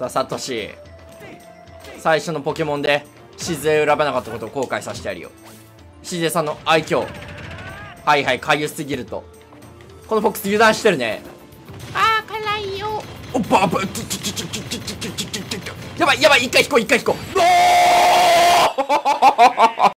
さあサトシ。最初のポケモンで静江を選ばなかったことを後悔させてやるよ。静江さんの愛嬌。はいはいかゆすぎると。このフォックス油断してるね。あー辛いよ。おっばばやばいやばい一回引こう一回引こうおー